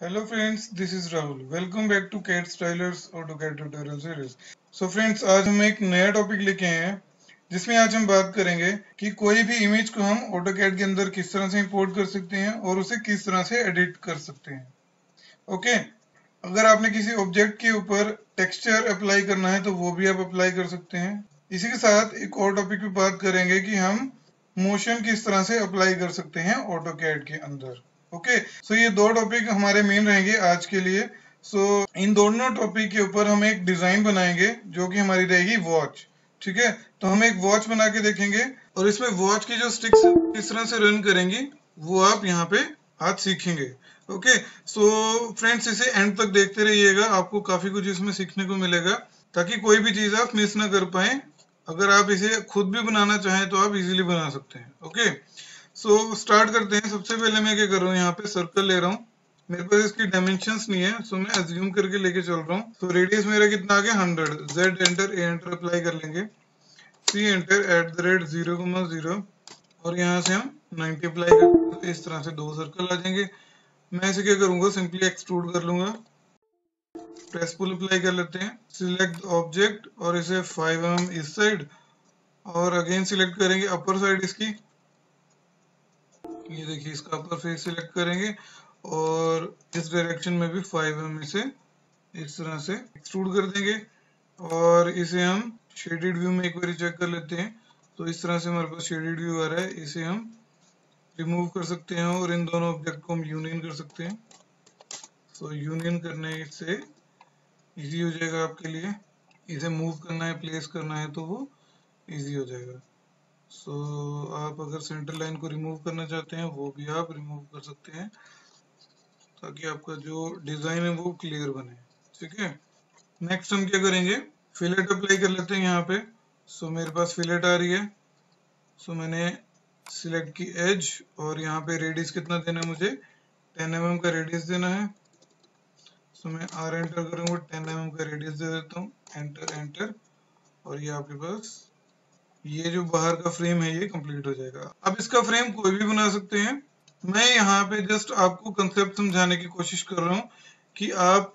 Hello friends, this is Rahul. Welcome back to CAD Stylers AutoCAD tutorial series. So friends, आज हम एक नया topic लेके आए हैं जिसमें आज हम बात करेंगे कि कोई भी इमेज को हम AutoCAD के अंदर किस तरह से इंपोर्ट कर सकते हैं और उसे किस तरह से एडिट कर सकते हैं ओके okay? अगर आपने किसी ऑब्जेक्ट के ऊपर टेक्सचर अप्लाई करना है तो वो भी आप अप्लाई कर सकते हैं इसी के साथ एक और टॉपिक पे बात करेंगे कि हम मोशन किस तरह से अप्लाई कर सकते हैं ऑटो के अंदर ओके सो ये दो टॉपिक हमारे मेन रहेंगे आज के लिए। सो so, इन दोनों टॉपिक के ऊपर हम एक डिज़ाइन बनाएँगे जो कि हमारी रहेगी वॉच ठीक है? तो हम एक वॉच बना के देखेंगे और इसमें वॉच की जो स्टिक्स किस तरह से रन करेंगी वो आप यहाँ पे आज सीखेंगे। ओके सो फ्रेंड्स इसे एंड तक देखते रहिएगा आपको काफ़ी कुछ इसमें सीखने को मिलेगा ताकि कोई भी चीज़ आप मिस ना कर पाए। अगर आप इसे खुद भी बनाना चाहें तो आप इजीली बना सकते हैं। ओके सो so, स्टार्ट करते हैं। सबसे पहले मैं क्या कर रहा हूँ यहाँ पे सर्कल ले रहा हूँ। मेरे पास इसकी डायमेंशंस नहीं है सो so मैं अज्यूम करके लेके चल रहा हूँ। तो रेडियस मेरा कितना आ गया? Hundred Z enter A enter apply कर लेंगे। C enter at the rate zero zero और यहाँ से हम नाइनटी अप्लाई कर तो इस तरह से दो सर्कल आ जाएँगे। मैं इसे क्या करूँगा? सिंपली एक्सट्रूड कर लूँगा। प्रेस पुल अप्लाई कर लेते हैं। सिलेक्ट ऑब्जेक्ट और इसे 5 एम इस साइड और अगेन सिलेक्ट करेंगे अपर साइड इसकी। ये देखिए, इसका अपर फेस सिलेक्ट करेंगे और इस डायरेक्शन में भी 5 एम इसे इस तरह से एक्सट्रूड कर देंगे और इसे हम शेडेड व्यू में एक बार चेक कर लेते हैं। तो इस तरह से हमारे पास शेडेड व्यू आ रहा है, इसे हम रिमूव कर सकते हैं और इन दोनों ऑब्जेक्ट को हम यूनियन कर सकते हैं। तो यूनियन करने से इजी हो जाएगा आपके लिए। इसे मूव करना है प्लेस करना है तो वो इजी हो जाएगा। सो so, आप अगर सेंटर लाइन को रिमूव करना चाहते हैं वो भी आप रिमूव कर सकते हैं ताकि आपका जो डिज़ाइन है वो क्लियर बने। ठीक है? नेक्स्ट हम क्या करेंगे? फिलेट अप्लाई कर लेते हैं यहाँ पे। सो so, मेरे पास फिलेट आ रही है। सो so, मैंने सिलेक्ट की एज और यहाँ पे रेडियस कितना देना है मुझे? 10 एम mm का रेडियस देना है। सो so, मैं आर एंटर करूँगा 10 एम का रेडियस दे देता हूँ। एंटर एंटर और ये आपके पास ये जो बाहर का फ्रेम है ये कंप्लीट हो जाएगा। अब इसका फ्रेम कोई भी बना सकते हैं। मैं यहाँ पे जस्ट आपको कंसेप्ट समझाने की कोशिश कर रहा हूँ कि आप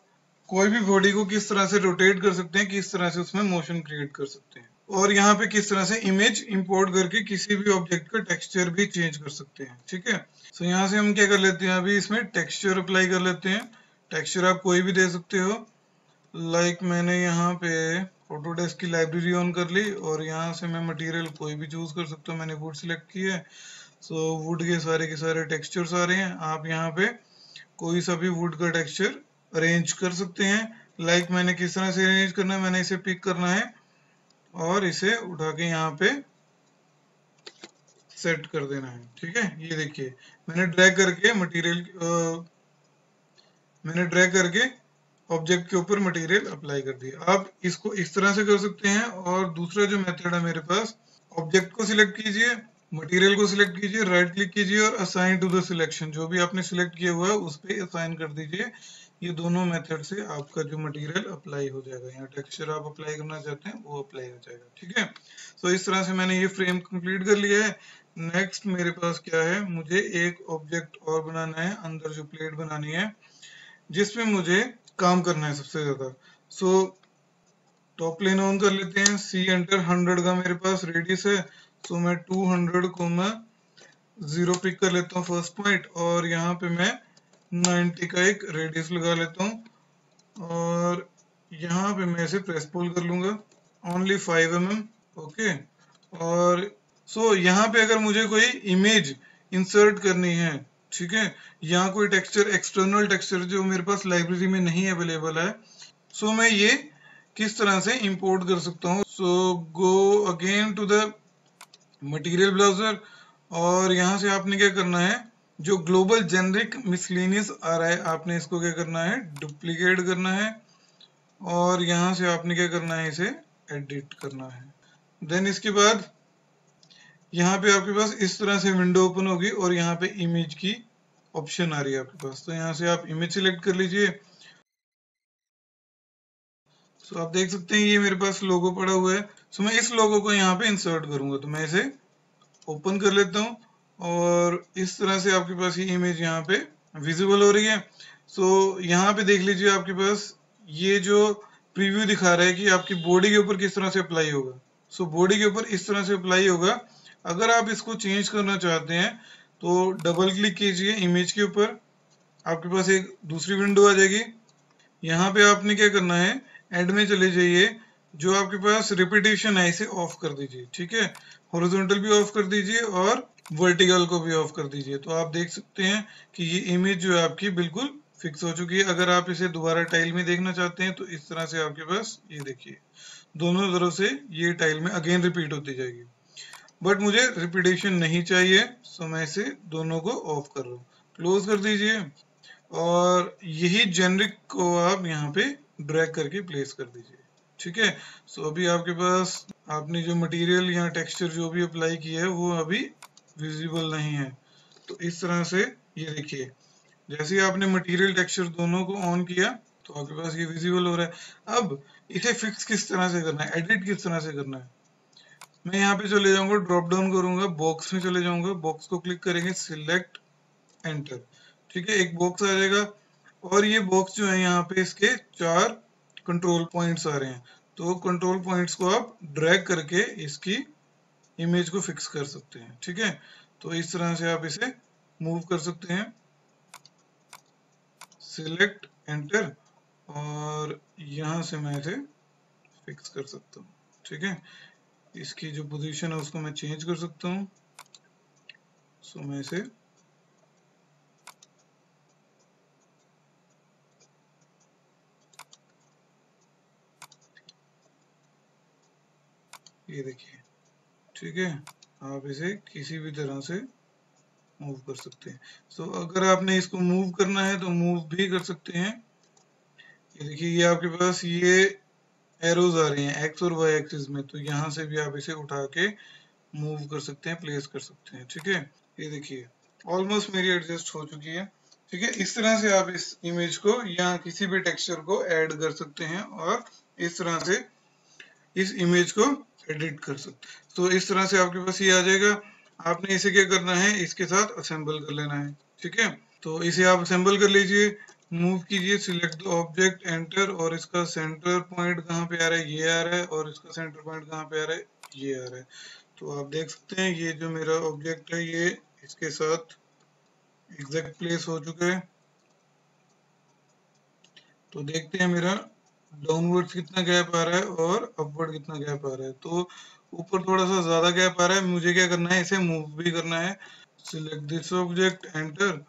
कोई भी बॉडी को किस तरह से रोटेट कर सकते हैं किस तरह से उसमें मोशन क्रिएट कर सकते हैं। और यहाँ पे किस तरह से इमेज इंपोर्ट करके किसी भी ऑब्जेक्ट का टेक्सचर भी चेंज कर सकते हैं ठीक है? सो so, यहाँ से हम क्या कर लेते हैं अभी इसमें टेक्सचर अप्लाई कर लेते हैं। टेक्सचर आप कोई भी दे सकते हो। लाइक like मैंने यहाँ पे ऑटोडेस्क की लाइब्रेरी ऑन कर ली और यहाँ से मैं मटेरियल कोई भी चूज़ कर सकता हूँ। मैंने वुड सिलेक्ट किया है। सो so, वुड के सारे के सारे टेक्सचर्स आ रहे हैं। आप यहाँ पे कोई सा भी वुड का टेक्सचर अरेंज कर सकते हैं। लाइक like मैंने किस तरह से अरेंज करना है मैंने इसे पिक करना है और इसे उठा के यहाँ पे सेट कर देना है। ठीक है? ये देखिए मैंने ड्रैग करके मटेरियल मैंने ड्रैग करके ऑब्जेक्ट के ऊपर मटेरियल अप्लाई कर दिया आप इसको इस तरह से कर सकते हैं और दूसरा जो मेथड है मेरे पास ऑब्जेक्ट को सिलेक्ट कीजिए मटेरियल को सिलेक्ट कीजिए राइट क्लिक कीजिए और असाइन टू द सिलेक्शन जो भी आपने सिलेक्ट किया हुआ है, उस पर असाइन कर दीजिए। ये दोनों मेथड से आपका जो मटेरियल अप्लाई हो जाएगा। यहाँ टेक्सचर आप अप्लाई करना चाहते हैं, वो अप्लाई हो जाएगा। ठीक है? तो इस तरह से मैंने ये फ्रेम कंप्लीट कर लिया है। नेक्स्ट मेरे पास क्या है? मुझे एक ऑब्जेक्ट और बनाना है, अंदर जो प्लेट बनानी है, जिसमें मुझे काम करना है सबसे ज़्यादा। सो टॉप लेन ऑन कर लेते हैं। सी एंटर हंड्रेड का मेरे पास रेडियस है। सो मैं टू हंड्रेड को मैं ज़ीरो पिक कर लेता हूँ फ़र्स्ट पॉइंट और यहाँ पे मैं नाइन्टी का एक रेडियस लगा लेता हूँ। और यहाँ पे मैं इसे प्रेस पोल कर लूँगा। Only five M M okay और सो so, यहाँ पे अगर मुझे कोई इमेज इंसर्ट करनी है ठीक है? यहाँ कोई टेक्सचर एक्सटर्नल टेक्सचर जो मेरे पास लाइब्रेरी में नहीं अवेलेबल है सो so मैं ये किस तरह से इंपोर्ट कर सकता हूँ? So go again to the material browser और यहाँ से आपने क्या करना है? जो ग्लोबल जेनरिक मिसलिनियस आ रहा है, आपने इसको क्या करना है? डुप्लीकेट करना है और यहाँ से आपने क्या करना है? इसे एडिट करना है। देन इसके बाद यहाँ पे आपके पास इस तरह से विंडो ओपन होगी और यहाँ पे इमेज की ऑप्शन आ रही है आपके पास। तो यहाँ से आप इमेज सिलेक्ट कर लीजिए। तो आप देख सकते हैं ये मेरे पास लोगो पड़ा हुआ है। तो मैं इस लोगो को यहाँ पे इंसर्ट करूँगा। तो मैं इसे ओपन कर लेता हूँ और इस तरह से आपके पास ये इमेज यहाँ पे विजिबल हो रही है। सो so, यहाँ पे देख लीजिए आपके पास ये जो प्रीव्यू दिखा रहा है कि आपकी बॉडी के ऊपर किस तरह से अप्लाई होगा। सो so, बॉडी के ऊपर इस तरह से अप्लाई होगा। अगर आप इसको चेंज करना चाहते हैं तो डबल क्लिक कीजिए इमेज के ऊपर। आपके पास एक दूसरी विंडो आ जाएगी। यहाँ पे आपने क्या करना है एड में चले जाइए, जो आपके पास रिपीटेशन है इसे ऑफ़ कर दीजिए, ठीक है? हॉरिजॉन्टल भी ऑफ़ कर दीजिए और वर्टिकल को भी ऑफ़ कर दीजिए। तो आप देख सकते हैं कि ये इमेज जो है आपकी बिल्कुल फिक्स हो चुकी है। अगर आप इसे दोबारा टाइल में देखना चाहते हैं तो इस तरह से आपके पास ये देखिए, दोनों तरफ़ से ये टाइल में अगेन रिपीट होती जाएगी। बट मुझे रिपीटेशन नहीं चाहिए सो मैं इसे दोनों को ऑफ़ कर रहा हूँ। क्लोज कर दीजिए और यही जेनरिक को आप यहाँ पे ड्रैग करके प्लेस कर दीजिए। ठीक है? सो अभी आपके पास आपने जो मटेरियल या टेक्सचर जो भी अप्लाई किया है, वो अभी विजिबल नहीं है। तो इस तरह से ये देखिए, जैसे ही आपने मटेरियल टेक्सचर दोनों को ऑन किया तो आपके पास ये विजिबल हो रहा है। अब इसे फिक्स किस तरह से करना है? एडिट किस तरह से करना है? मैं यहाँ पे चले जाऊँगा ड्रॉप डाउन करूँगा बॉक्स में चले जाऊँगा बॉक्स को क्लिक करेंगे सिलेक्ट एंटर ठीक है, एक बॉक्स आ जाएगा और ये बॉक्स जो है यहाँ पे इसके चार कंट्रोल पॉइंट्स आ रहे हैं। तो कंट्रोल पॉइंट्स को आप ड्रैग करके इसकी इमेज को फिक्स कर सकते हैं। ठीक है तो इस तरह से आप इसे मूव कर सकते हैं। सिलेक्ट एंटर और यहाँ से मैं इसे फिक्स कर सकता हूँ। ठीक है इसकी जो पोजीशन है उसको मैं चेंज कर सकता हूँ। सो मैं इसे ये देखिए ठीक है? आप इसे किसी भी तरह से मूव कर सकते हैं। सो so, अगर आपने इसको मूव करना है तो मूव भी कर सकते हैं। ये देखिए ये आपके पास ये एरोज आ रही हैं एक्स और वाई एक्सिस में तो यहाँ से भी आप इसे उठा के मूव कर सकते हैं प्लेस कर सकते हैं, ठीक है? ये देखिए ऑलमोस्ट मेरी एडजस्ट हो चुकी है, ठीक है? इस तरह से आप इस इमेज को या किसी भी टेक्सचर को ऐड कर सकते हैं और इस तरह से इस इमेज को एडिट कर सकते तो इस तरह से आपके पास ये आ जाएगा, आपने इसे क्या करना है? इसके साथ असेंबल कर लेना है, ठीक है? तो इसे आप असेंबल कर लीजिए मूव कीजिए सिलेक्ट द ऑब्जेक्ट एंटर और इसका सेंटर पॉइंट कहाँ पे आ रहा है? ये आ रहा है, और इसका सेंटर पॉइंट कहाँ पे आ रहा है? ये आ रहा है। तो आप देख सकते हैं, ये जो मेरा ऑब्जेक्ट है, ये इसके साथ एग्जैक्ट प्लेस हो चुका है। तो देखते हैं मेरा डाउनवर्ड कितना गैप आ रहा है और अपवर्ड कितना गैप आ रहा है। तो ऊपर थोड़ा सा ज़्यादा गैप आ रहा है, मुझे क्या करना है, इसे मूव भी करना है। सिलेक्ट दिस ऑब्जेक्ट एंटर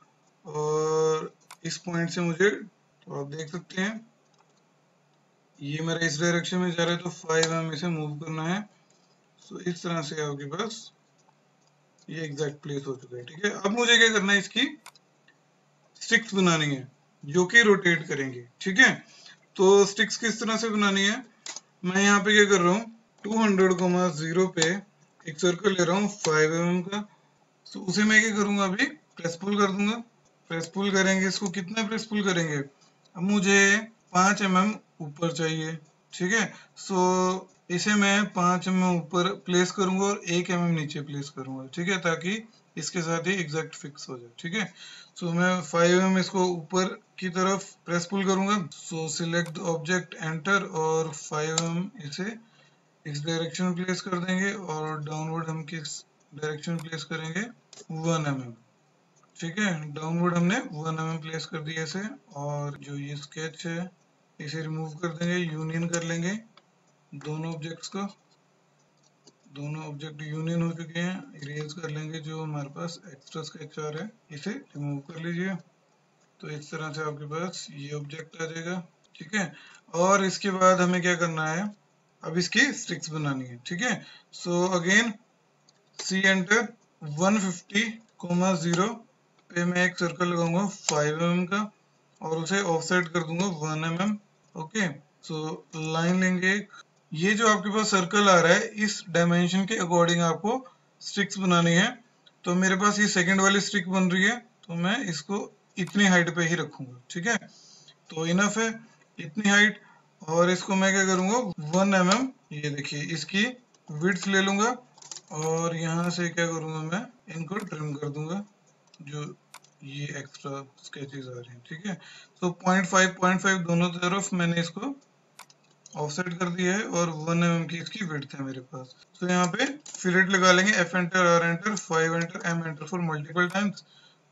और इस पॉइंट से मुझे तो आप देख सकते हैं। ये मेरा इस डायरेक्शन में जा रहा है तो फाइव एम इसे मूव करना है। तो इस तरह से आपके पास ये एग्जैक्ट प्लेस हो चुका है, ठीक है? अब मुझे क्या करना है, इसकी स्टिक्स बनानी है, जो कि रोटेट करेंगे, ठीक है? तो स्टिक्स किस तरह से बनानी है? मैं यहाँ पे क्या कर रहा हूँ टू हंड्रेड कोमा ज़ीरो पे एक सर्कल ले रहा हूँ फाइव एम का। तो उसे मैं क्या करूँगा अभी? प्रेस पुल कर दूँगा। प्रेस पुल करेंगे, इसको कितना प्रेस पुल करेंगे? अब मुझे पाँच एम एम ऊपर चाहिए, ठीक है? सो इसे मैं पाँच एम एम ऊपर प्लेस करूँगा और एक एम एम नीचे प्लेस करूँगा, ठीक है? ताकि इसके साथ ही एग्जैक्ट फिक्स हो जाए, ठीक है? सो मैं फाइव एम इसको ऊपर की तरफ़ प्रेस पुल करूँगा। सो सिलेक्ट ऑब्जेक्ट एंटर और फाइव एम इसे इस डायरेक्शन में प्लेस कर देंगे और डाउनवर्ड हम किस डायरेक्शन प्लेस करेंगे? वन एम एम ठीक है डाउनलोड हमने वन एम प्लेस कर दिया इसे और जो ये स्केच है, इसे रिमूव कर देंगे यूनियन कर लेंगे, दोनों ऑब्जेक्ट्स को, दोनों ऑब्जेक्ट यूनियन हो चुके हैं इरेज कर लेंगे जो हमारे पास एक्स्ट्रा स्केच आ रहा है, इसे रिमूव कर लीजिए। तो इस तरह से आपके पास ये ऑब्जेक्ट आ जाएगा, ठीक है? और इसके बाद हमें क्या करना है, अब इसकी स्टिक्स बनानी है, ठीक है? So again C enter 150 comma zero पे मैं एक सर्कल लगाऊँगा 5 एम का और उसे ऑफसेट कर दूँगा 1 M M okay so line लेंगे एक। ये जो आपके पास सर्कल आ रहा है इस डायमेंशन के अकॉर्डिंग आपको स्ट्रिक्स बनानी है। तो मेरे पास ये सेकंड वाली स्ट्रिक बन रही है तो मैं इसको इतनी हाइट पे ही रखूँगा ठीक है? तो इनफ है इतनी हाइट और इसको मैं क्या करूँगा वन एम mm, ये देखिए इसकी विड्थ ले लूँगा और यहाँ से क्या करूँगा मैं इनको ट्रिम कर दूँगा। जो ये एक्स्ट्रा स्केचेस आ रहे हैं, ठीक है? तो पॉइंट फाइव पॉइंट फाइव दोनों तरफ़ मैंने इसको ऑफसेट कर दिया है और वन एम की इसकी विड्थ है मेरे पास। तो यहाँ पे फिलेट लगा लेंगे F enter R enter five enter M enter for multiple times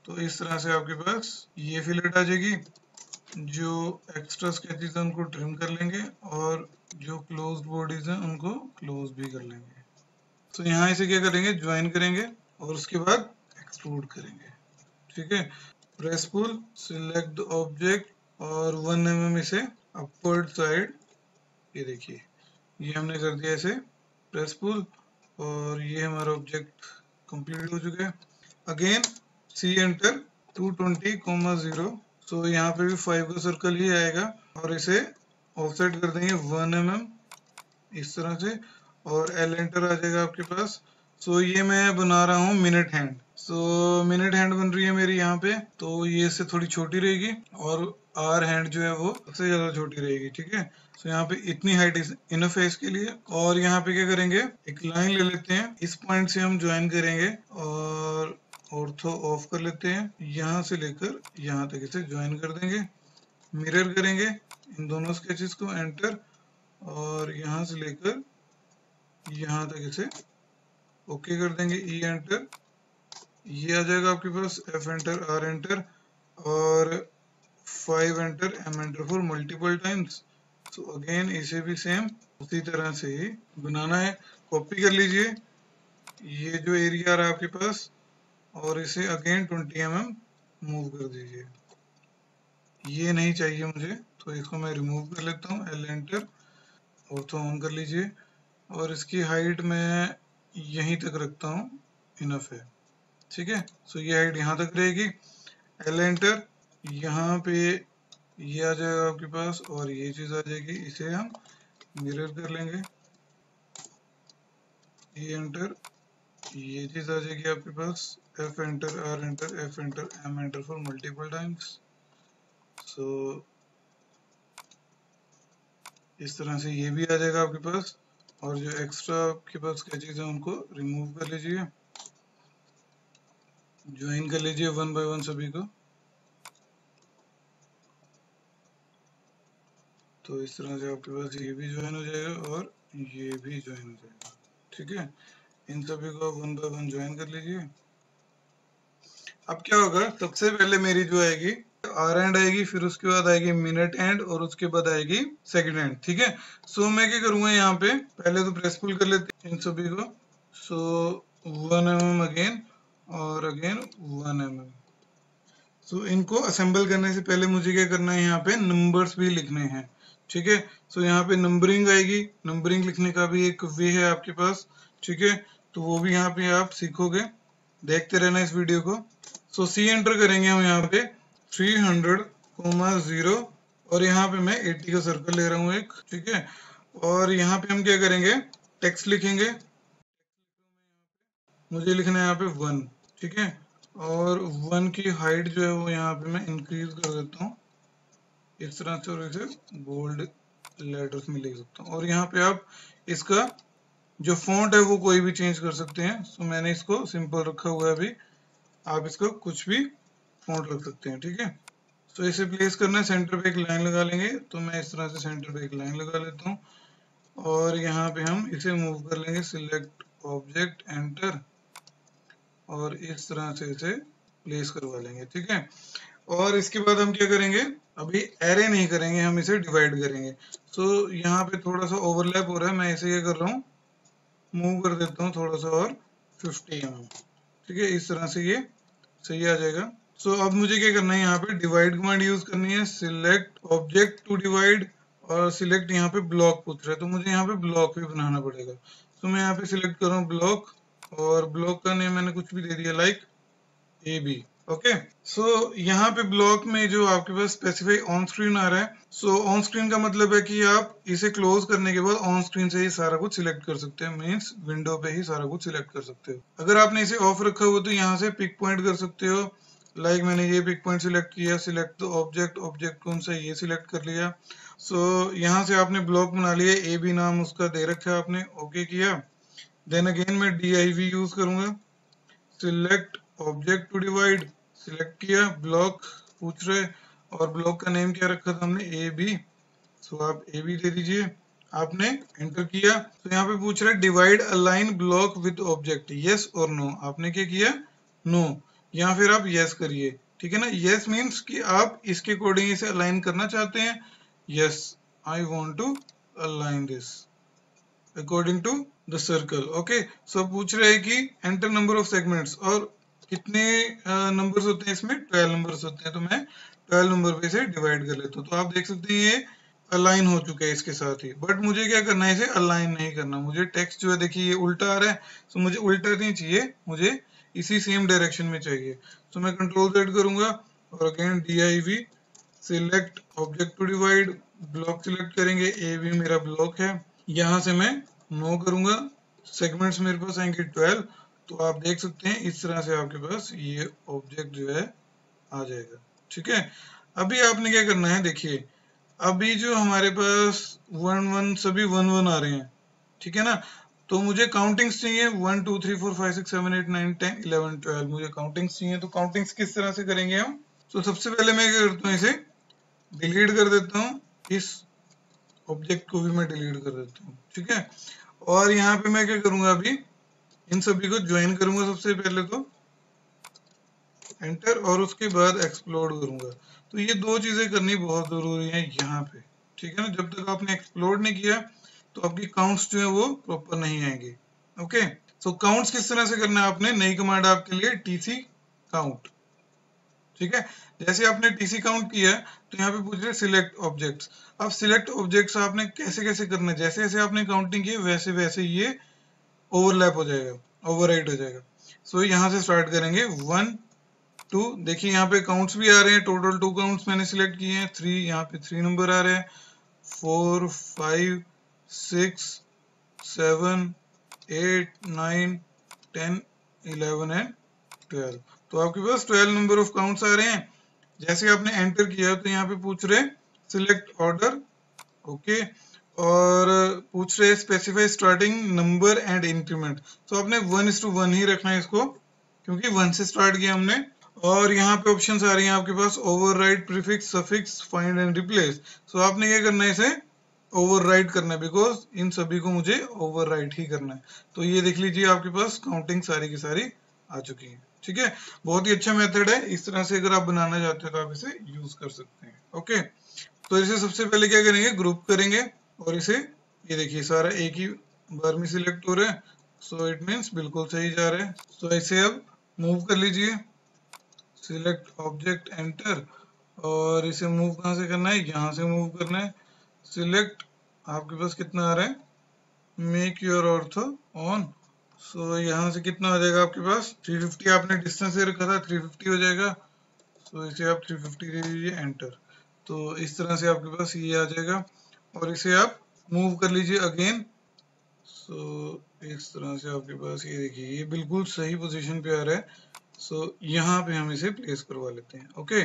तो इस तरह से आपके पास ये फिलेट आ जाएगी, जो एक्स्ट्रा स्केचेस हैं, उनको ट्रिम कर लेंगे और जो क्लोज बॉडीज हैं, उनको क्लोज भी कर लेंगे। तो यहाँ इसे क्या करेंगे? ज्वाइन करेंगे और उसके बाद एक्सट्रूड करेंगे। ठीक है? प्रेस पुल सिलेक्ट ऑब्जेक्ट और वन एम एम इसे अपवर्ड साइड ये देखिए। ये हमने कर दिया इसे। प्रेस पुल और ये हमारा ऑब्जेक्ट कंप्लीट हो चुका है। Again C enter 220 comma zero so यहाँ पे भी फाइव का सर्कल ही आएगा और इसे ऑफसेट कर देंगे वन एम mm, इस तरह से और एल एंटर आ जाएगा आपके पास। सो so, ये मैं बना रहा हूँ minute hand so minute hand बन रही है मेरी यहाँ पे तो ये इससे थोड़ी छोटी रहेगी और आर हैंड जो है वो सबसे ज़्यादा छोटी रहेगी, ठीक है? सो यहाँ पे इतनी हाइट इनफ है इसके लिए। और यहाँ पे क्या करेंगे? एक लाइन ले लेते हैं। इस पॉइंट से हम ज्वाइन करेंगे और ऑर्थो ऑफ़ कर लेते हैं। यहाँ से लेकर यहाँ तक इसे ज्वाइन कर देंगे। मिरर करेंगे इन दोनों स्केचेस को एंटर और यहाँ से लेकर यहाँ तक इसे ओके कर देंगे। ई e एंटर ये आ जाएगा आपके पास एफ़ एंटर आर एंटर और five enter M enter for multiple times तो अगेन इसे भी सेम उसी तरह से ही बनाना है। कॉपी कर लीजिए। ये जो एरिया आ रहा है आपके पास, और इसे अगेन 20 एम mm मूव कर दीजिए। ये नहीं चाहिए मुझे तो इसको मैं रिमूव कर लेता हूँ एल एंटर और तो ऑन कर लीजिए। और इसकी हाइट मैं यहीं तक रखता हूँ। इनफ है। ठीक है? सो ये हाइट यहाँ तक रहेगी। एल एंटर यहाँ पे ये आ जाएगा आपके पास और ये चीज़ आ जाएगी। इसे हम मिरर कर लेंगे। ये एंटर ये चीज़ आ जाएगी आपके पास। F enter R enter F enter M enter for multiple times so इस तरह से ये भी आ जाएगा आपके पास। और जो एक्स्ट्रा आपके पास क्या चीज़ है, उनको रिमूव कर लीजिए। ज्वाइन कर लीजिए वन बाय वन सभी को। तो इस तरह से आपके पास ये भी ज्वाइन हो जाएगा और ये भी ज्वाइन हो जाएगा। ठीक है? इन सभी को वन बाय वन ज्वाइन कर लीजिए। अब क्या होगा? सबसे पहले मेरी जो आएगी आर एंड आएगी, फिर उसके बाद आएगी मिनट एंड और उसके बाद आएगी सेकंड एंड ठीक है? सो मैं क्या करूँगा यहाँ पे? पहले तो प्रेस पुल कर लेते हैं इन सभी को। सो वन एम अगेन और again one m m so इनको असेंबल करने से पहले मुझे क्या करना है यहाँ पे? नंबर्स भी लिखने हैं। ठीक है? सो so, यहाँ पे नंबरिंग आएगी। नंबरिंग लिखने का भी एक वे है आपके पास। ठीक है? तो वो भी यहाँ पे आप सीखोगे। देखते रहना इस वीडियो को। सो सी एंटर करेंगे हम यहाँ पे। 300 कोमा ज़ीरो और यहाँ पे मैं 80 का सर्कल ले रहा हूँ एक। ठीक है? और यहाँ पे हम क्या करेंगे? टेक्स्ट लिखेंगे। मुझे लिखना है यहाँ पे वन, ठीक है? और वन की हाइट जो है वो यहाँ पे मैं इंक्रीज कर देता हूँ। इस तरह से और इसे बोल्ड लेटर्स में लिख सकता हूँ। और यहाँ पे आप इसका जो फॉन्ट है वो कोई भी चेंज कर सकते हैं। सो मैंने इसको सिंपल रखा हुआ है अभी। आप इसको कुछ भी फॉन्ट रख सकते हैं, ठीक है? तो इसे प्लेस करना है सेंटर पे एक लाइन लगा लेंगे। तो मैं इस तरह से सेंटर पे एक लाइन लगा लेता हूँ। और यहाँ पे हम इसे मूव कर लेंगे। सिलेक्ट ऑब्जेक्ट एंटर और इस तरह से इसे प्लेस करवा लेंगे ठीक है? और इसके बाद हम क्या करेंगे? अभी एरे नहीं करेंगे हम इसे डिवाइड करेंगे। सो so, यहाँ पे थोड़ा सा ओवरलैप हो रहा है मैं इसे क्या कर रहा हूँ। मूव कर देता हूँ थोड़ा सा और 50 एम ठीक है? इस तरह से ये सही आ जाएगा। सो so, अब मुझे क्या करना है यहाँ पे डिवाइड कमांड यूज़ करनी है। सिलेक्ट ऑब्जेक्ट टू डिवाइड और सिलेक्ट यहाँ पे ब्लॉक पूछ रहा है। तो मुझे यहाँ पे ब्लॉक भी बनाना पड़ेगा। तो so, मैं यहाँ पे सिलेक्ट कर रहा हूँ ब्लॉक और ब्लॉक का नेम मैंने कुछ भी दे दिया like A B okay so यहाँ पे ब्लॉक में जो आपके पास स्पेसिफाई ऑन स्क्रीन आ रहा है सो ऑन स्क्रीन का मतलब है कि आप इसे क्लोज करने के बाद ऑन स्क्रीन से ही सारा कुछ सिलेक्ट कर सकते हैं मीन्स विंडो पे ही सारा कुछ सिलेक्ट कर सकते हो। अगर आपने इसे ऑफ़ रखा हुआ तो यहाँ से पिक पॉइंट कर सकते हो। लाइक like मैंने ये पिक पॉइंट सिलेक्ट किया सिलेक्ट ऑब्जेक्ट ऑब्जेक्ट कौन सा ये सिलेक्ट कर लिया। सो so, यहाँ से आपने ब्लॉक बना लिया ए बी नाम उसका दे रखा है आपने ओके okay किया। देन अगेन मैं डी आई वी यूज़ करूँगा। Select object to divide select किया ब्लॉक पूछ रहे और ब्लॉक का नेम क्या रखा था हमने? ए बी सो आप ए बी दे दीजिए। आपने एंटर किया। तो यहाँ पे पूछ रहा divide align block with object yes और नो आपने क्या किया? No no. या फिर आप यस करिए। ठीक है ना? यस मीन्स कि आप इसके अकॉर्डिंग इसे अलाइन करना चाहते हैं। Yes I want to align this according to the circle okay so पूछ रहे हैं कि एंटर नंबर ऑफ़ सेगमेंट्स और कितने नंबर्स होते हैं इसमें? ट्वेल्व नंबर्स होते हैं तो मैं ट्वेल्व नंबर पे से डिवाइड कर लेता हूँ। तो आप देख सकते हैं ये अलाइन हो चुका है इसके साथ ही। बट मुझे क्या करना है इसे अलाइन नहीं करना। मुझे टेक्स्ट जो है, देखिए, ये उल्टा आ रहा है तो मुझे उल्टा नहीं चाहिए, मुझे इसी सेम डायरेक्शन में चाहिए। तो मैं कंट्रोल जेड करूँगा और again D I V select object to divide block select करेंगे। ए भी मेरा ब्लॉक है। यहाँ से मैं नो करूँगा। सेगमेंट्स मेरे पास आएँगे ट्वेल्व तो आप देख सकते हैं, इस तरह से आपके पास ये ऑब्जेक्ट जो है आ जाएगा। ठीक है? अभी आपने क्या करना है, देखिए, अभी जो हमारे पास वन वन सभी वन वन आ रहे हैं, ठीक है ना? तो मुझे काउंटिंग्स चाहिए one two three four five six seven eight nine ten eleven twelve मुझे काउंटिंग्स चाहिए तो काउंटिंग्स किस तरह से करेंगे हम? तो सबसे पहले मैं क्या करता हूँ इसे डिलीट कर देता हूँ, इस ऑब्जेक्ट को भी मैं डिलीट कर देता हूँ, ठीक है? और यहाँ पे मैं क्या करूँगा अभी? इन सभी को ज्वाइन करूँगा सबसे पहले तो। एंटर और उसके बाद एक्सप्लोर करूँगा। तो ये दो चीज़ें करनी बहुत ज़रूरी है यहाँ पे, ठीक है ना? जब तक आपने एक्सप्लोर नहीं किया तो आपकी काउंट्स जो है वो प्रॉपर नहीं आएँगे ओके सो काउंट्स किस तरह से करना है आपने? नई कमांड आपके लिए टीसी काउंट ठीक है? जैसे आपने टीसी काउंट किया तो यहाँ पे पूछ रहे सिलेक्ट ऑब्जेक्ट्स अब सिलेक्ट ऑब्जेक्ट्स आपने कैसे कैसे करना जैसे जैसे आपने काउंटिंग की वैसे वैसे ये ओवरलैप हो जाएगा ओवरराइट हो जाएगा. सो so, यहाँ से स्टार्ट करेंगे. वन टू देखिए यहाँ पे काउंट्स भी आ रहे हैं. टोटल टू काउंट्स मैंने सिलेक्ट किए हैं. थ्री यहाँ पे थ्री नंबर आ रहे हैं. Four five six seven eight nine ten eleven and twelve तो आपके पास ट्वेल्व नंबर ऑफ़ काउंट्स आ रहे हैं। जैसे आपने एंटर किया तो यहाँ पे पूछ रहे सिलेक्ट ऑर्डर ओके और पूछ रहे specify starting number and increment तो आपने वन इज़ टू वन ही रखना है इसको, क्योंकि वन से स्टार्ट किया हमने। और यहाँ पे ऑप्शन आ रही हैं आपके पास overwrite prefix suffix find and replace so आपने क्या करना है इसे? ओवर करना है बिकॉज़ इन सभी को मुझे ओवर ही करना है। तो ये देख लीजिए, आपके पास काउंटिंग सारी की सारी आ चुकी है। ठीक है? बहुत ही अच्छा मेथड है। इस तरह से अगर आप बनाना चाहते हो तो आप इसे यूज़ कर सकते हैं। ओके तो इसे सबसे पहले क्या करेंगे? ग्रुप करेंगे और इसे ये देखिए सारा एक ही बार में सिलेक्ट हो रहा है। सो इट मीन्स बिल्कुल सही जा रहा है। सो so, इसे अब मूव कर लीजिए। सिलेक्ट ऑब्जेक्ट एंटर और इसे मूव कहाँ से करना है? यहाँ से मूव करना है। सिलेक्ट आपके पास कितना आ रहा है? Make your ortho on so so, यहाँ से कितना हो जाएगा आपके पास? 350 आपने डिस्टेंस से रखा था 350 हो जाएगा। सो so, इसे आप 350 दे दीजिए एंटर तो इस तरह से आपके पास ये आ जाएगा। और इसे आप मूव कर लीजिए अगेन सो so, इस तरह से आपके पास ये देखिए ये बिल्कुल सही पोजीशन पे आ रहा है। सो so, यहाँ पे हम इसे प्लेस करवा लेते हैं ओके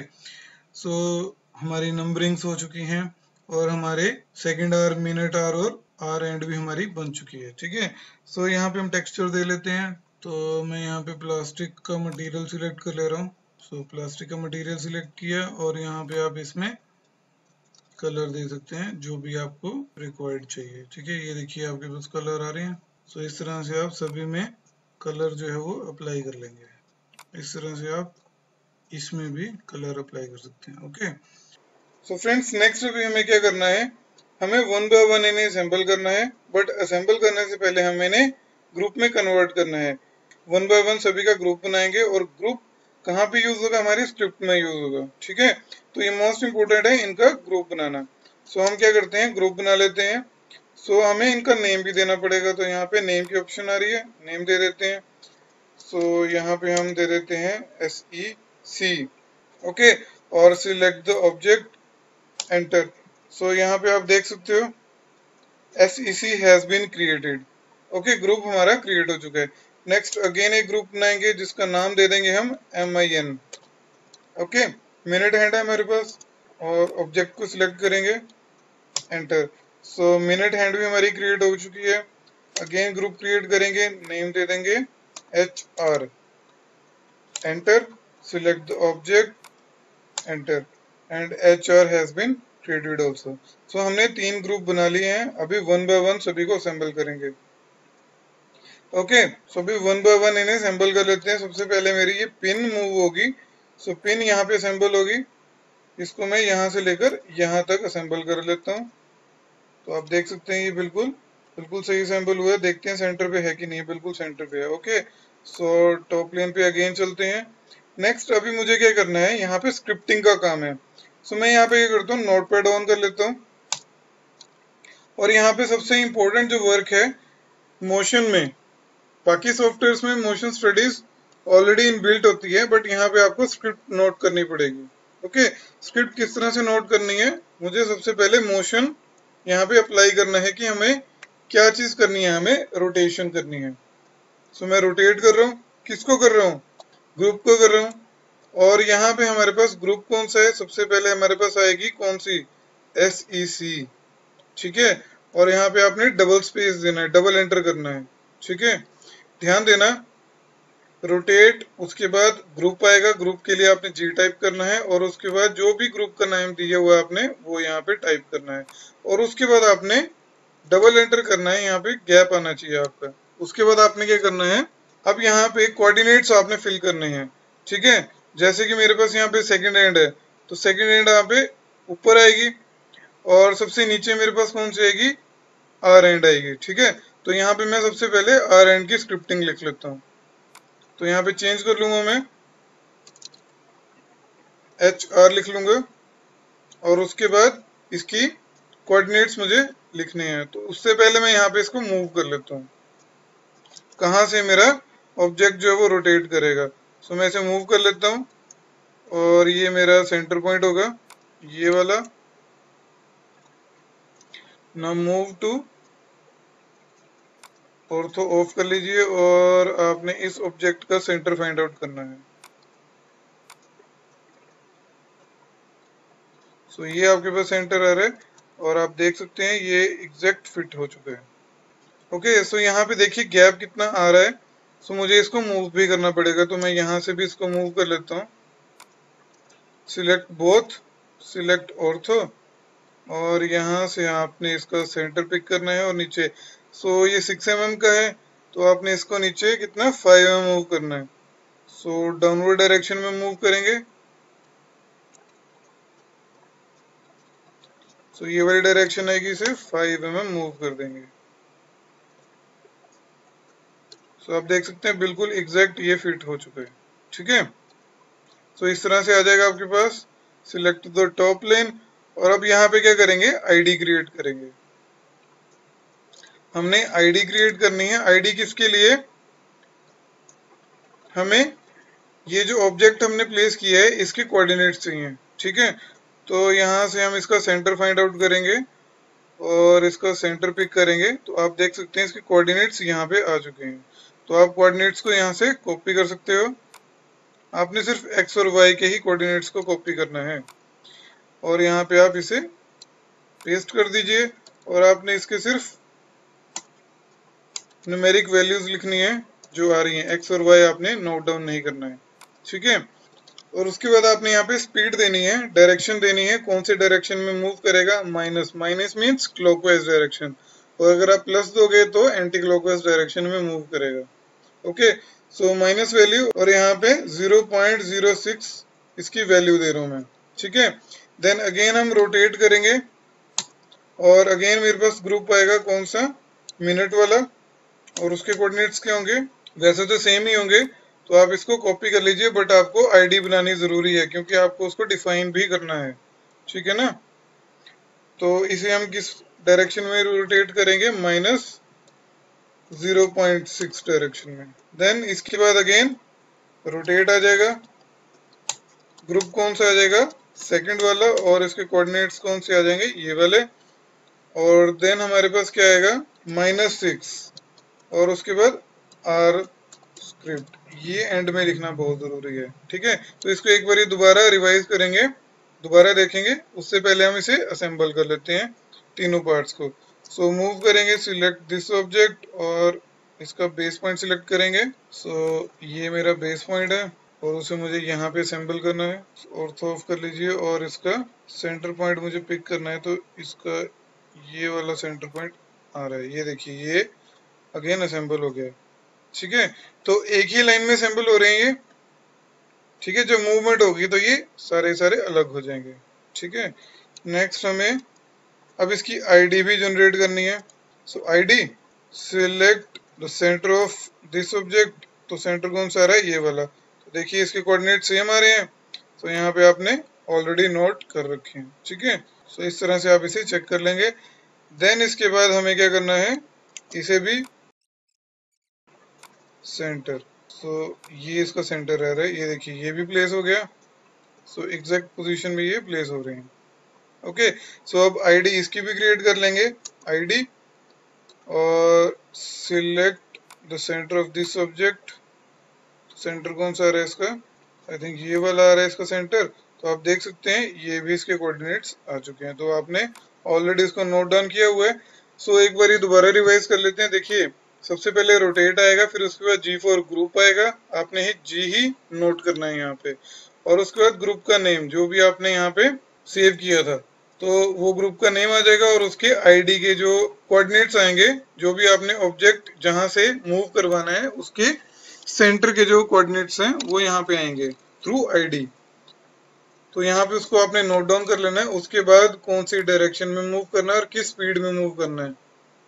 सो so, हमारी नंबरिंग्स हो चुकी हैं और हमारे सेकेंड आर मिनट आर और आर एंड भी हमारी बन चुकी है ठीक है? सो यहाँ पे हम टेक्सचर दे लेते हैं। तो मैं यहाँ पे प्लास्टिक का मटेरियल सिलेक्ट कर ले रहा हूँ। सो प्लास्टिक का मटेरियल सिलेक्ट किया और यहाँ पे आप इसमें कलर दे सकते हैं जो भी आपको रिक्वायर्ड चाहिए ठीक है? ये देखिए आपके पास कलर आ रहे हैं। सो so, इस तरह से आप सभी में कलर जो है वो अप्लाई कर लेंगे। इस तरह से आप इसमें भी कलर अप्लाई कर सकते हैं ओके सो फ्रेंड्स नेक्स्ट अभी हमें क्या करना है? हमें वन बाय वन इन्हें असेंबल करना है बट असेंबल करने से पहले हमें इन्हें ग्रुप में कन्वर्ट करना है। वन बाय वन सभी का ग्रुप बनाएँगे और ग्रुप कहाँ पे यूज़ होगा? हमारी स्क्रिप्ट में यूज़ होगा, ठीक है? तो ये मोस्ट इंपोर्टेंट है इनका ग्रुप बनाना। सो हम क्या करते हैं? ग्रुप बना लेते हैं। सो हमें इनका नेम भी देना पड़ेगा। तो यहाँ पे नेम की ऑप्शन आ रही है। नेम दे देते हैं। सो यहाँ पे हम दे देते हैं एस ई सी ओके और select the object enter so so, यहाँ पे आप देख सकते हो S E C has been created okay group हमारा क्रिएट हो चुका है. नेक्स्ट अगेन एक ग्रुप बनाएँगे जिसका नाम दे देंगे हम M I N okay minute hand है मेरे पास और ऑब्जेक्ट को सिलेक्ट करेंगे एंटर सो मिनट हैंड भी हमारी क्रिएट हो चुकी है. अगेन ग्रुप क्रिएट करेंगे नेम दे देंगे H R enter select the object enter. And HR has been created also. So, हमने तीन ग्रुप बना लिए हैं। अभी वन बाय वन सभी को असेंबल करेंगे। ओके सो अभी वन बाय वन इन्हें असेंबल कर लेते हैं। सबसे पहले मेरी ये पिन मूव होगी। सो पिन यहाँ पे असेंबल होगी। इसको मैं यहाँ से लेकर यहाँ तक असेंबल कर लेता हूँ। तो आप देख सकते हैं ये बिल्कुल बिल्कुल सही असेंबल हुआ है। देखते हैं सेंटर पे है कि नहीं। बिल्कुल सेंटर पे है। ओके सो टॉप लेन पे अगेन चलते हैं। नेक्स्ट अभी मुझे क्या करना है? यहाँ पे स्क्रिप्टिंग का काम है। सो मैं यहाँ पे क्या करता हूँ नोट पैड ऑन कर लेता हूँ। और यहाँ पे सबसे इंपॉर्टेंट जो वर्क है मोशन में। बाकी सॉफ्टवेयर में मोशन स्टडीज़ ऑलरेडी इनबिल्ट होती है बट यहाँ पे आपको स्क्रिप्ट नोट करनी पड़ेगी। ओके स्क्रिप्ट किस तरह से नोट करनी है? मुझे सबसे पहले मोशन यहाँ पे अप्लाई करना है कि हमें क्या चीज़ करनी है हमें रोटेशन करनी है। सो so, मैं रोटेट कर रहा हूँ। किसको कर रहा हूँ? ग्रुप को कर रहा हूँ। और यहाँ पे हमारे पास ग्रुप कौन सा है? सबसे पहले हमारे पास आएगी कौन सी? एस ई सी ठीक है? और यहाँ पे आपने डबल स्पेस देना है डबल एंटर करना है। ठीक है? ध्यान देना रोटेट उसके बाद ग्रुप आएगा। ग्रुप के लिए आपने जी टाइप करना है और उसके बाद जो भी ग्रुप का नाम दिया हुआ आपने, वो यहाँ पे टाइप करना है। और उसके बाद आपने डबल एंटर करना है, यहाँ पे गैप आना चाहिए आपका। उसके बाद आपने क्या करना है? अब यहाँ पे कोऑर्डिनेट्स आपने फिल करने हैं। ठीक है? जैसे कि मेरे पास यहाँ पे सेकंड हैंड है तो सेकंड हैंड यहाँ पे ऊपर आएगी और सबसे नीचे मेरे पास कौन सी आएगी? आर एंड आएगी ठीक है? तो यहाँ पे मैं सबसे पहले आर एंड की स्क्रिप्टिंग लिख लेता हूँ। तो यहाँ पे चेंज कर लूँगा मैं। एच आर लिख लूँगा और उसके बाद इसकी कोऑर्डिनेट्स मुझे लिखने हैं। तो उससे पहले मैं यहाँ पे इसको मूव कर लेता हूँ। कहाँ से मेरा ऑब्जेक्ट जो है वो रोटेट करेगा? सो मैं इसे मूव कर लेता हूँ। और ये मेरा सेंटर पॉइंट होगा। ये वाला। ना मूव टू ऑर्थो ऑफ़ कर लीजिए और आपने इस ऑब्जेक्ट का सेंटर फाइंड आउट करना है। सो so, ये आपके पास सेंटर आ रहा है और आप देख सकते हैं ये एग्जैक्ट फिट हो चुका है। ओके okay, सो so यहाँ पे देखिए गैप कितना आ रहा है। सो so, मुझे इसको मूव भी करना पड़ेगा तो मैं यहाँ से भी इसको मूव कर लेता हूँ। सिलेक्ट बोथ सिलेक्ट ऑर्थो और यहाँ से आपने इसका सेंटर पिक करना है और नीचे। सो so, ये सिक्स एम mm का है तो आपने इसको नीचे कितना? फाइव एम मूव करना है। सो डाउनवर्ड डायरेक्शन में मूव करेंगे। सो so, ये वाली डायरेक्शन आएगी इसे फाइव एम मूव कर देंगे। सो so, आप देख सकते हैं बिल्कुल एग्जैक्ट ये फिट हो चुका है। ठीक है? सो इस तरह से आ जाएगा आपके पास। सिलेक्ट द टॉप लेन और अब यहाँ पे क्या करेंगे? आईडी क्रिएट करेंगे। हमने आईडी क्रिएट करनी है। आईडी किसके लिए? हमें ये जो ऑब्जेक्ट हमने प्लेस किया है इसके कोऑर्डिनेट्स चाहिए। ठीक है? तो यहाँ से हम इसका सेंटर फाइंड आउट करेंगे और इसका सेंटर पिक करेंगे। तो आप देख सकते हैं इसके कोऑर्डिनेट्स यहाँ पे आ चुके हैं। तो आप कोऑर्डिनेट्स को यहाँ से कॉपी कर सकते हो। आपने सिर्फ़ एक्स और वाई के ही कोऑर्डिनेट्स को कॉपी करना है। और यहाँ पे आप इसे पेस्ट कर दीजिए और आपने इसके सिर्फ़ न्यूमेरिक वैल्यूज़ लिखनी है, जो आ रही हैं। एक्स और वाई आपने नोट डाउन नहीं करना है। ठीक है? और उसके बाद आपने यहाँ पे स्पीड देनी है डायरेक्शन देनी है, कौन से डायरेक्शन में मूव करेगा? Minus minus means clockwise direction और अगर आप प्लस दोगे तो एंटी क्लॉकवाइज डायरेक्शन में मूव करेगा। ओके सो माइनस वैल्यू और यहाँ पे 0.06 इसकी वैल्यू दे रहा हूँ मैं। ठीक है? देन अगेन हम रोटेट करेंगे। और अगेन मेरे पास ग्रुप आएगा कौन सा? मिनट वाला। और उसके कोऑर्डिनेट्स क्या होंगे? वैसे तो सेम ही होंगे। तो आप इसको कॉपी कर लीजिए बट आपको आईडी बनानी ज़रूरी है, क्योंकि आपको उसको डिफाइन भी करना है। ठीक है ना? तो इसे हम किस डायरेक्शन में रोटेट करेंगे? माइनस 0.6 डायरेक्शन में। देन इसके बाद अगेन रोटेट आ जाएगा। ग्रुप कौन सा आ जाएगा? सेकंड वाला और इसके कोऑर्डिनेट्स कौन से आ जाएँगे? ये वाले। और देन हमारे पास क्या आएगा? माइनस सिक्स और उसके बाद आर स्क्रिप्ट ये एंड में लिखना बहुत ज़रूरी है, ठीक है? तो इसको एक बार दोबारा रिवाइज करेंगे, दोबारा देखेंगे, उससे पहले हम इसे असेंबल कर लेते हैं, तीनों पार्ट्स को। सो so, मूव करेंगे सिलेक्ट दिस ऑब्जेक्ट और इसका बेस पॉइंट सिलेक्ट करेंगे। सो so, ये मेरा बेस पॉइंट है और उसे मुझे यहाँ पे असेंबल करना है। और तो ऑफ़ कर लीजिए और इसका सेंटर पॉइंट मुझे पिक करना है। तो इसका ये वाला सेंटर पॉइंट आ रहा है। ये देखिए ये अगेन असेंबल हो गया। ठीक है? तो एक ही लाइन में असेंबल हो रहे हैं ये। ठीक है? जब मूवमेंट होगी तो ये सारे सारे अलग हो जाएँगे। ठीक है? नेक्स्ट हमें अब इसकी आईडी भी जनरेट करनी है। So ID select the centre of this object तो सेंटर कौन सा आ रहा है? ये वाला। तो देखिए इसके कोऑर्डिनेट सेम आ रहे हैं। तो यहाँ पे आपने ऑलरेडी नोट कर रखे हैं। ठीक है? सो इस तरह से आप इसे चेक कर लेंगे। देन इसके बाद हमें क्या करना है? इसे भी सेंटर सो so, ये इसका सेंटर रह रहा है। ये देखिए ये भी प्लेस हो गया। सो एग्जैक्ट पोजीशन में ये प्लेस हो रहे हैं। ओके, सो अब आईडी इसकी भी क्रिएट कर लेंगे। आईडी और select the centre of this object centre कौन सा आ रहा है इसका? आई थिंक ये वाला आ रहा है इसका सेंटर तो आप देख सकते हैं, ये भी इसके कोऑर्डिनेट्स आ चुके हैं। तो आपने ऑलरेडी इसको नोट डाउन किया हुआ है। सो एक बार दोबारा रिवाइज कर लेते हैं। देखिए, सबसे पहले रोटेट आएगा, फिर उसके बाद जी फोर ग्रुप आएगा। आपने ही जी ही नोट करना है यहाँ पे। और उसके बाद ग्रुप का नेम जो भी आपने यहाँ पे सेव किया था। तो वो ग्रुप का नेम आ जाएगा और उसके आईडी के जो कोऑर्डिनेट्स आएँगे, जो भी आपने ऑब्जेक्ट जहाँ से मूव करवाना है, उसके सेंटर के जो कोऑर्डिनेट्स हैं, वो यहाँ पे आएँगे थ्रू आईडी तो यहाँ पे उसको आपने नोट डाउन कर लेना है, उसके बाद कौन सी डायरेक्शन में मूव करना है और किस स्पीड में मूव करना है।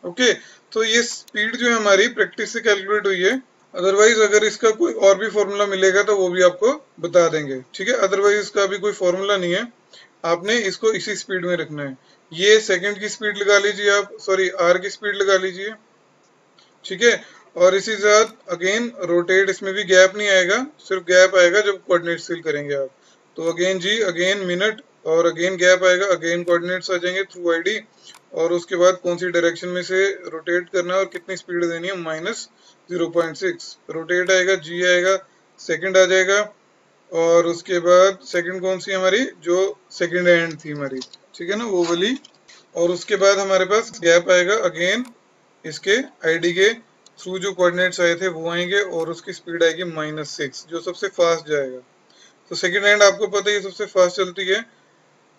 ओके तो ये स्पीड जो है हमारी प्रैक्टिस से कैलकुलेट हुई है। अदरवाइज़ अगर इसका कोई और भी फॉर्मूला मिलेगा तो वो भी आपको बता देंगे। ठीक है? अदरवाइज़ इसका भी कोई फॉर्मूला नहीं है। आपने इसको इसी स्पीड में रखना है। ये सेकंड की स्पीड लगा लीजिए आप सॉरी आर की स्पीड लगा लीजिए। ठीक है? और इसी साथ अगेन रोटेट इसमें भी गैप नहीं आएगा, सिर्फ़ गैप आएगा जब कोऑर्डिनेट फिल करेंगे आप। तो अगेन जी अगेन मिनट और अगेन गैप आएगा अगेन कोऑर्डिनेट्स आ जाएँगे थ्रू आईडी और उसके बाद कौन सी डायरेक्शन में से रोटेट करना है और कितनी स्पीड देनी है? Minus zero point six rotate आएगा जी आएगा सेकंड आ जाएगा। और उसके बाद सेकंड कौन सी हमारी? जो सेकंड हैंड थी हमारी। ठीक है ना? वो वाली। और उसके बाद हमारे पास गैप आएगा अगेन इसके आईडी के थ्रू जो कोऑर्डिनेट्स आए थे वो आएँगे और उसकी स्पीड आएगी माइनस सिक्स जो सबसे फास्ट जाएगा। तो सेकंड हैंड आपको पता है सबसे फास्ट चलती है।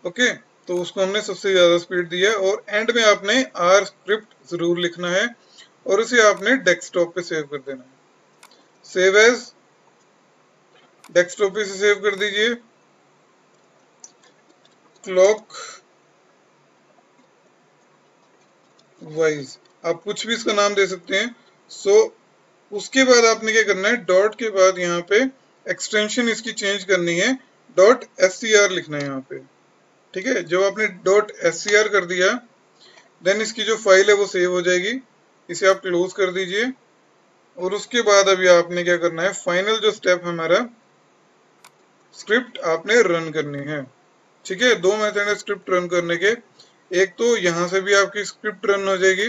ओके तो उसको हमने सबसे ज़्यादा स्पीड दिया और एंड में आपने आर स्क्रिप्ट ज़रूर लिखना है और उसे आपने डेस्कटॉप पे सेव कर देना है। सेव एज डेस्कटॉप पे से सेव कर दीजिए। Clockwise. आप कुछ भी इसका नाम दे सकते हैं। सो so, उसके बाद आपने क्या करना है? डॉट के बाद यहाँ पे एक्सटेंशन इसकी चेंज करनी है। डॉट एस लिखना है यहाँ पे। ठीक है? जब आपने डॉट एस कर दिया देन इसकी जो फ़ाइल है वो सेव हो जाएगी। इसे आप क्लोज कर दीजिए। और उसके बाद अभी आपने क्या करना है? फाइनल जो स्टेप हमारा स्क्रिप्ट आपने रन करनी है। ठीक है? दो मेथड है स्क्रिप्ट रन करने के। एक तो यहाँ से भी आपकी स्क्रिप्ट रन हो जाएगी।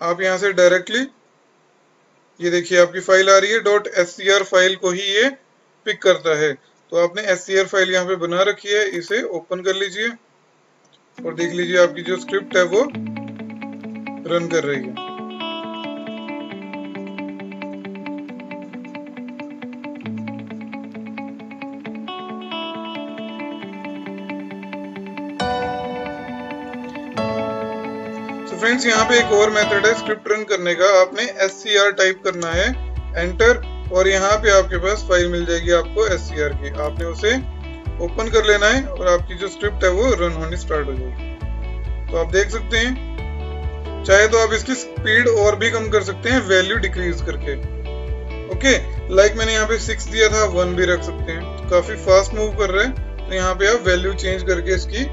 आप यहाँ से डायरेक्टली ये देखिए आपकी फ़ाइल आ रही है। डॉट एस फ़ाइल को ही ये पिक करता है। तो आपने एस फ़ाइल यहाँ पे बना रखी है। इसे ओपन कर लीजिए और देख लीजिए आपकी जो स्क्रिप्ट है वो रन कर रही है। फ्रेंड्स यहाँ पे एक और मेथड है स्क्रिप्ट रन करने का। आपने SCR टाइप करना है एंटर और यहाँ पे आपके पास फ़ाइल मिल जाएगी आपको SCR की। आपने उसे ओपन कर लेना है, और आपकी जो स्क्रिप्ट है वो रन होनी स्टार्ट हो जाएगी। तो आप देख सकते हैं, चाहे तो आप इसकी स्पीड और भी कम कर सकते हैं वैल्यू डिक्रीज करके। ओके लाइक मैंने यहाँ पे सिक्स दिया था वन भी रख सकते हैं। तो काफ़ी फास्ट मूव कर रहे हैं तो यहाँ पे आप वैल्यू चेंज करके इसकी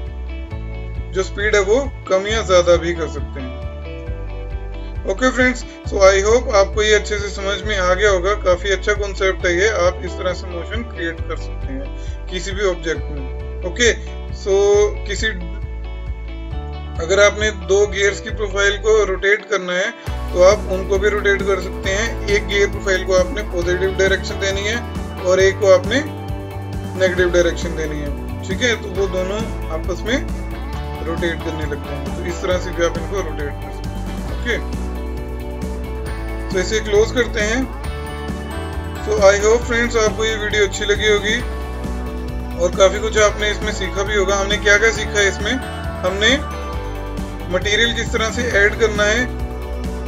जो स्पीड है वो कम या ज़्यादा भी कर सकते हैं। Okay friends so I hope आपको ये अच्छे से समझ में आ गया होगा। काफ़ी अच्छा कॉन्सेप्ट है ये। आप इस तरह से मोशन क्रिएट कर सकते हैं किसी भी ऑब्जेक्ट में। ओके सो किसी अगर आपने दो गियर्स की प्रोफ़ाइल को रोटेट करना है तो आप उनको भी रोटेट कर सकते हैं। एक गियर प्रोफ़ाइल को आपने पॉजिटिव डायरेक्शन देनी है और एक को आपने नेगेटिव डायरेक्शन देनी है। ठीक है? तो वो दोनों आपस में रोटेट करने लगते हैं। तो इस तरह से भी आप इनको रोटेट कर सकते हैं। ओके तो इसे क्लोज करते हैं। तो आई होप फ्रेंड्स आपको ये वीडियो अच्छी लगी होगी। और काफ़ी कुछ आपने इसमें सीखा भी होगा। हमने क्या क्या सीखा है इसमें? हमने मटेरियल किस तरह से ऐड करना है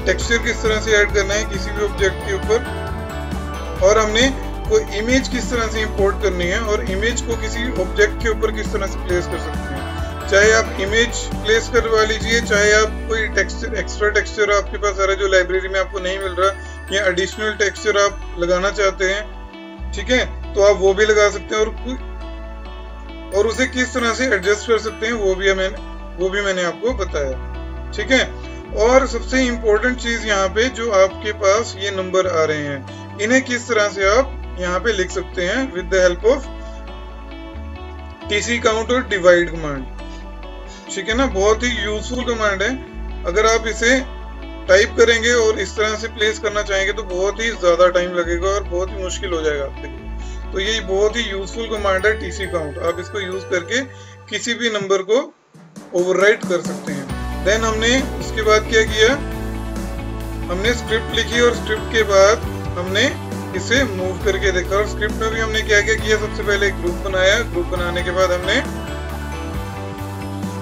टेक्सचर किस तरह से ऐड करना है किसी भी ऑब्जेक्ट के ऊपर। और हमने कोई इमेज किस तरह से इंपोर्ट करनी है और इमेज को किसी ऑब्जेक्ट के ऊपर किस तरह से प्लेस कर सकते हैं। चाहे आप इमेज प्लेस करवा लीजिए, चाहे आप कोई टेक्सचर एक्स्ट्रा टेक्सचर आपके पास आ रहा है जो लाइब्रेरी में आपको नहीं मिल रहा, या एडिशनल टेक्सचर आप लगाना चाहते हैं, ठीक है? तो आप वो भी लगा सकते हैं और और उसे किस तरह से एडजस्ट कर सकते हैं, वो भी हमें वो भी मैंने आपको बताया, ठीक है? और सबसे इम्पोर्टेंट चीज़ यहाँ पे जो आपके पास ये नंबर आ रहे हैं, इन्हें किस तरह से आप यहाँ पे लिख सकते हैं with the help of TC count और डिवाइड कमांड ठीक है ना? बहुत ही यूजफुल कमांड है। अगर आप इसे टाइप करेंगे और इस तरह से प्लेस करना चाहेंगे तो बहुत ही ज़्यादा टाइम लगेगा और बहुत ही मुश्किल हो जाएगा आपके लिए। तो ये बहुत ही यूजफुल कमांड है टीसी काउंट आप इसको यूज़ करके किसी भी नंबर को ओवरराइट कर सकते हैं। देन हमने उसके बाद क्या किया? हमने स्क्रिप्ट लिखी और स्क्रिप्ट के बाद हमने इसे मूव करके देखा। और स्क्रिप्ट में भी हमने क्या क्या? किया सबसे पहले ग्रुप बनाया। ग्रुप बनाने के बाद हमने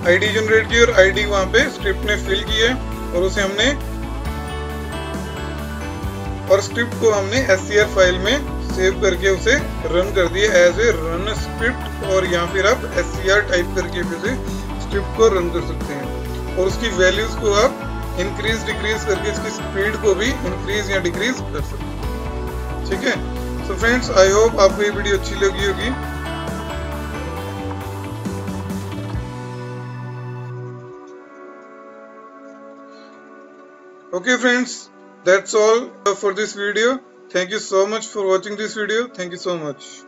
आईडी जनरेट की और आईडी वहाँ पे स्क्रिप्ट ने फिल की है और उसे हमने और स्क्रिप्ट को हमने एस फ़ाइल में सेव करके उसे रन कर दिया एज ए रन स्क्रिप्ट और या फिर आप एस टाइप करके भी उसे स्क्रिप्ट को रन कर सकते हैं। और उसकी वैल्यूज़ को आप इंक्रीज डिक्रीज करके इसकी स्पीड को भी इंक्रीज या डिक्रीज कर सकते हैं। ठीक है? सो फ्रेंड्स आई होप आपको ये वीडियो अच्छी लगी होगी। Okay friends that's all for this video. Thank you so much for watching this video. Thank you so much